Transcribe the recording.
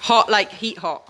Hot, like heat hot.